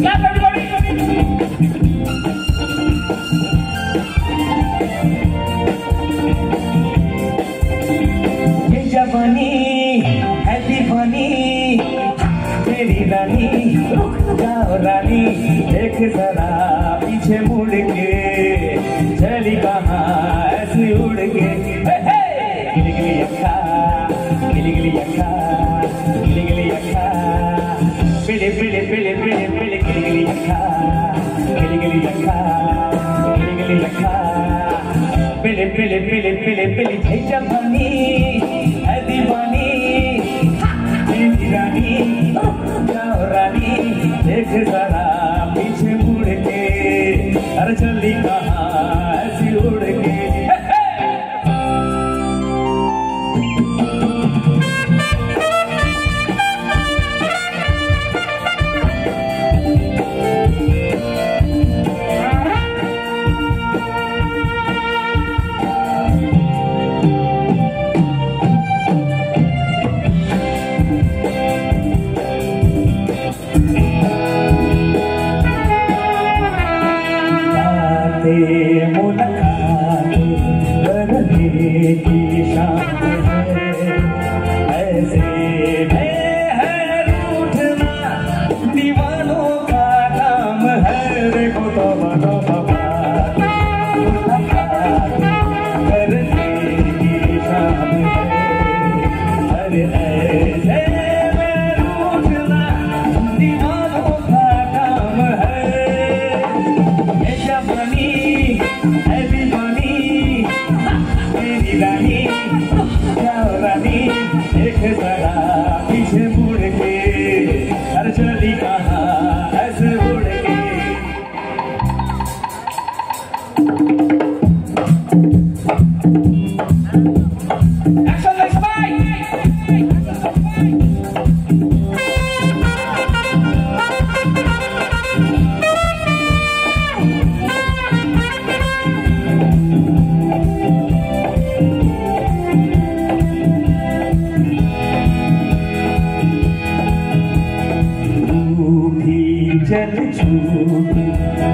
Yeah, everybody! रानी देख जरा पीछे मुड़ के। चली कहा ऐसी उड़ के? गिली गिली अखा, गिली गिली अखा, गिली गिली अखा। पिले पिले पिले पिले पिले, गिली गिली अखा, गिली गिली अखा, गिली गिली अखा। पिले पिले पिले पिले पिले झेजा भनी môi mắt hà đời đất hề kỳ sao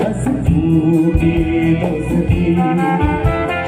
Let's go.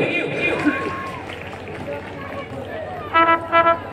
you.